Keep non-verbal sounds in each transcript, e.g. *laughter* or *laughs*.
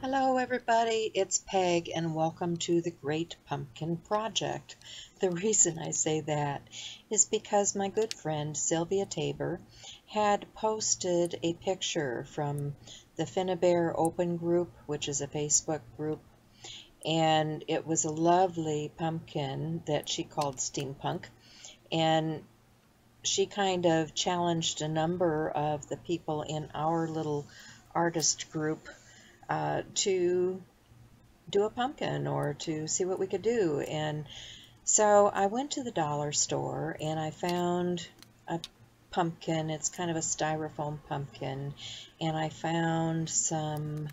Hello everybody, it's Peg and welcome to the Great Pumpkin Project. The reason I say that is because my good friend Sylvia Tabor had posted a picture from the Finnabair Open Group, which is a Facebook group, and it was a lovely pumpkin that she called Steampunk, and she kind of challenged a number of the people in our little artist group uh, to do a pumpkin or to see what we could do. And so I went to the dollar store and I found a pumpkin. It's kind of a styrofoam pumpkin. And I found some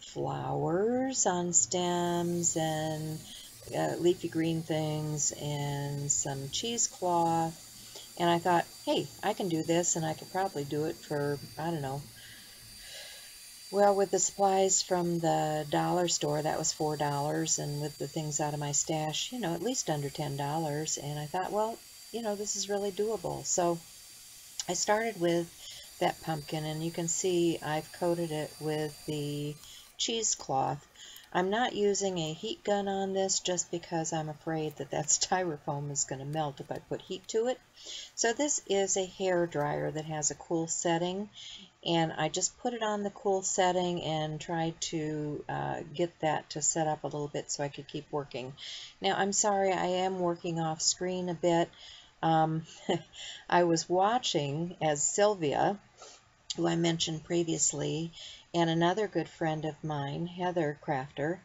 flowers on stems and uh, leafy green things and some cheesecloth. And I thought, hey, I can do this and I could probably do it for, I don't know, well, with the supplies from the dollar store, that was $4, and with the things out of my stash, you know, at least under $10. And I thought, well, you know, this is really doable. So I started with that pumpkin, and you can see I've coated it with the cheesecloth. I'm not using a heat gun on this just because I'm afraid that that *laughs* styrofoam is going to melt if I put heat to it. So this is a hair dryer that has a cool setting and I just put it on the cool setting and tried to uh, get that to set up a little bit so I could keep working. Now I'm sorry I am working off screen a bit. Um, *laughs* I was watching as Sylvia, who I mentioned previously, and another good friend of mine, Heather Crafter,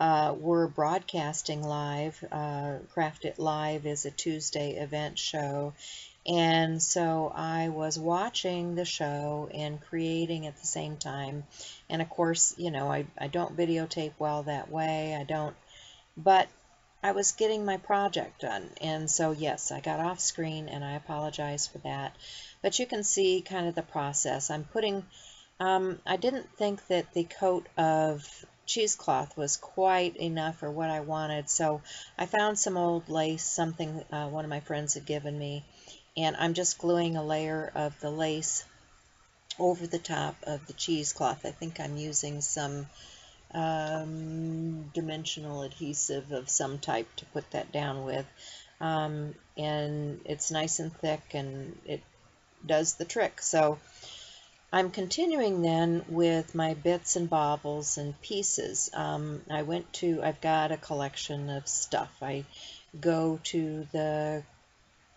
uh, were broadcasting live. Uh, Craft It Live is a Tuesday event show, and so I was watching the show and creating at the same time. And of course, you know, I, I don't videotape well that way. I don't, but I was getting my project done. And so, yes, I got off screen and I apologize for that. But you can see kind of the process. I'm putting, um, I didn't think that the coat of cheesecloth was quite enough for what I wanted. So I found some old lace, something uh, one of my friends had given me, and I'm just gluing a layer of the lace over the top of the cheesecloth. I think I'm using some um, dimensional adhesive of some type to put that down with. Um, and it's nice and thick and it does the trick. So I'm continuing then with my bits and baubles and pieces. Um, I went to, I've got a collection of stuff. I go to the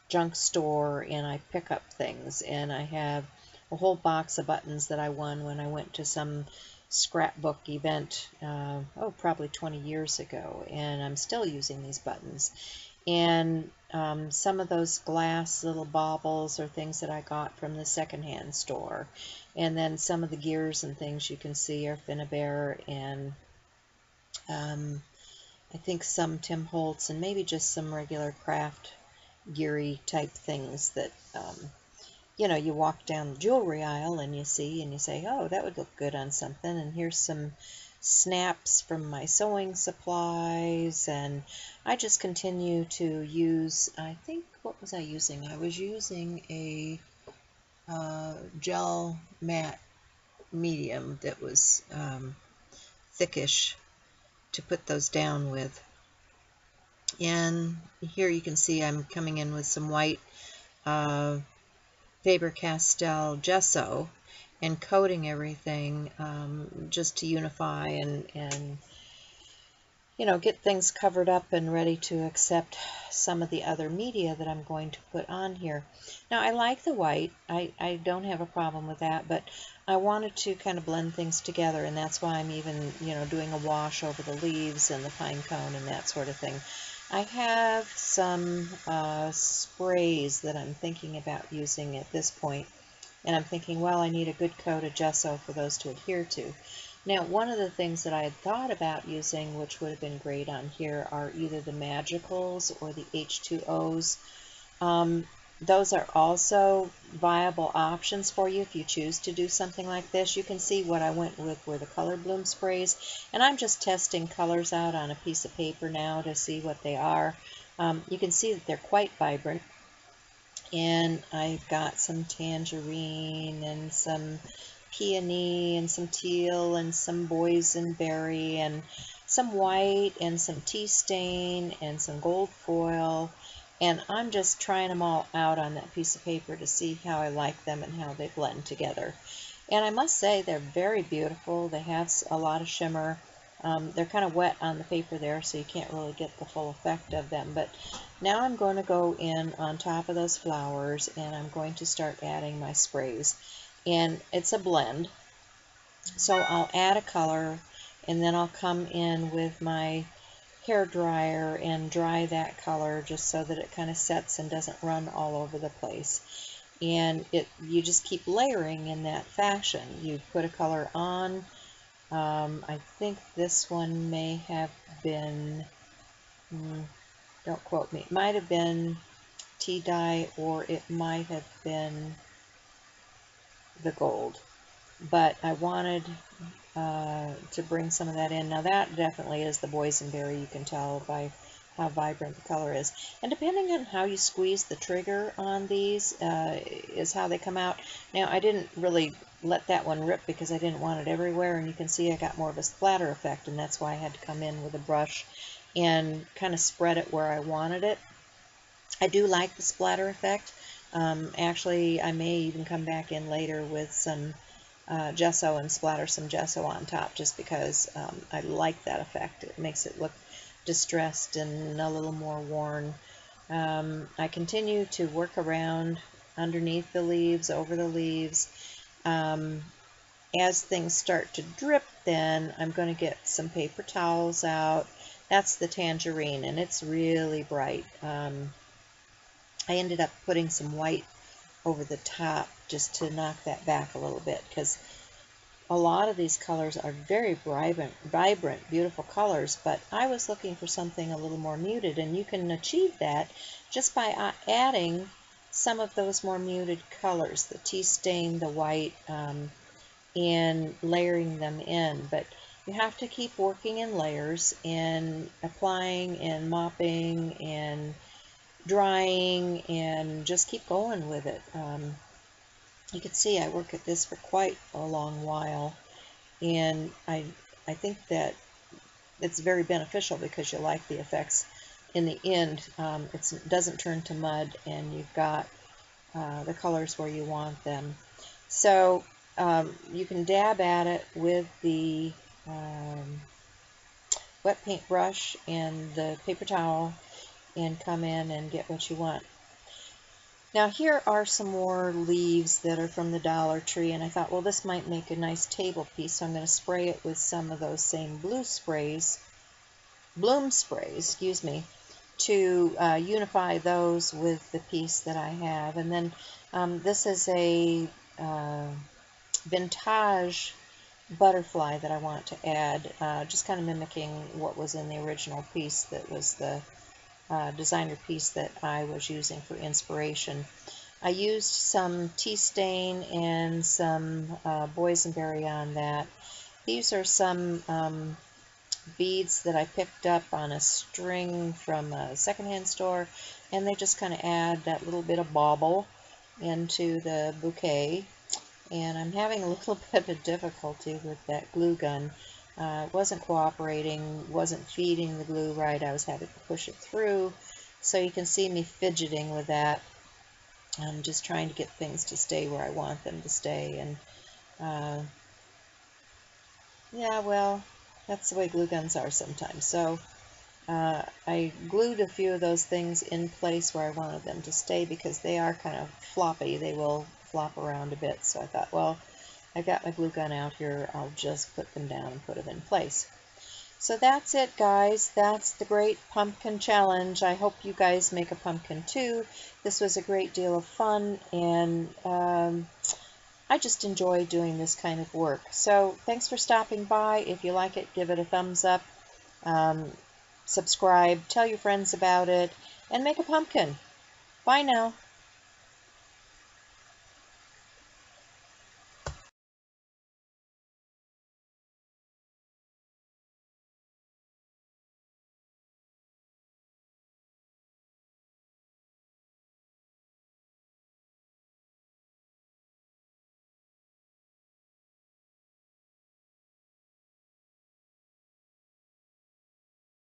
junk store and I pick up things and I have a whole box of buttons that I won when I went to some scrapbook event, uh, oh, probably 20 years ago, and I'm still using these buttons. And um, some of those glass little baubles are things that I got from the secondhand store. And then some of the gears and things you can see are Finnabair and um, I think some Tim Holtz and maybe just some regular craft geary type things that, um, you know, you walk down the jewelry aisle and you see and you say, oh, that would look good on something. And here's some snaps from my sewing supplies. And I just continue to use, I think, what was I using? I was using a uh, gel matte medium that was um, thickish to put those down with. And here you can see I'm coming in with some white uh, Faber-Castell gesso and coating everything um, just to unify and, and you know, get things covered up and ready to accept some of the other media that I'm going to put on here. Now, I like the white. I, I don't have a problem with that, but I wanted to kind of blend things together, and that's why I'm even, you know, doing a wash over the leaves and the pine cone and that sort of thing. I have some uh, sprays that I'm thinking about using at this point, and I'm thinking, well, I need a good coat of gesso for those to adhere to. Now, one of the things that I had thought about using, which would have been great on here, are either the Magicals or the H2Os. Um, those are also viable options for you if you choose to do something like this. You can see what I went with were the color bloom sprays, and I'm just testing colors out on a piece of paper now to see what they are. Um, you can see that they're quite vibrant, and I've got some tangerine and some peony and some teal and some boysenberry and some white and some tea stain and some gold foil and I'm just trying them all out on that piece of paper to see how I like them and how they blend together. And I must say they're very beautiful. They have a lot of shimmer. Um, they're kind of wet on the paper there, so you can't really get the full effect of them. But now I'm going to go in on top of those flowers, and I'm going to start adding my sprays. And it's a blend, so I'll add a color, and then I'll come in with my hair dryer and dry that color just so that it kind of sets and doesn't run all over the place and it you just keep layering in that fashion. You put a color on. Um, I think this one may have been, mm, don't quote me, it might have been tea dye or it might have been the gold. But I wanted uh, to bring some of that in. Now that definitely is the boysenberry, you can tell by how vibrant the color is. And depending on how you squeeze the trigger on these uh, is how they come out. Now I didn't really let that one rip because I didn't want it everywhere and you can see I got more of a splatter effect and that's why I had to come in with a brush and kind of spread it where I wanted it. I do like the splatter effect. Um, actually, I may even come back in later with some uh, gesso and splatter some gesso on top just because um, I like that effect. It makes it look distressed and a little more worn. Um, I continue to work around underneath the leaves, over the leaves. Um, as things start to drip then, I'm going to get some paper towels out. That's the tangerine, and it's really bright. Um, I ended up putting some white over the top just to knock that back a little bit because a lot of these colors are very vibrant, vibrant, beautiful colors, but I was looking for something a little more muted, and you can achieve that just by uh, adding some of those more muted colors, the tea stain, the white, um, and layering them in. But you have to keep working in layers and applying and mopping and drying and just keep going with it. Um, you can see I work at this for quite a long while and I I think that it's very beneficial because you like the effects in the end um, it doesn't turn to mud and you've got uh, the colors where you want them so um, you can dab at it with the um, wet paint brush and the paper towel and come in and get what you want now here are some more leaves that are from the Dollar Tree and I thought well this might make a nice table piece so I'm going to spray it with some of those same blue sprays, bloom sprays, excuse me, to uh, unify those with the piece that I have. And then um, this is a uh, vintage butterfly that I want to add, uh, just kind of mimicking what was in the original piece that was the uh, designer piece that I was using for inspiration. I used some tea stain and some uh, boysenberry on that. These are some um, beads that I picked up on a string from a secondhand store and they just kind of add that little bit of bauble into the bouquet and I'm having a *laughs* little bit of difficulty with that glue gun uh, wasn't cooperating, wasn't feeding the glue right. I was having to push it through. So you can see me fidgeting with that. I'm just trying to get things to stay where I want them to stay. And uh, yeah, well, that's the way glue guns are sometimes. So uh, I glued a few of those things in place where I wanted them to stay because they are kind of floppy. They will flop around a bit. So I thought, well, I got my glue gun out here. I'll just put them down and put them in place. So that's it, guys. That's the Great Pumpkin Challenge. I hope you guys make a pumpkin too. This was a great deal of fun, and um, I just enjoy doing this kind of work. So thanks for stopping by. If you like it, give it a thumbs up. Um, subscribe, tell your friends about it, and make a pumpkin. Bye now.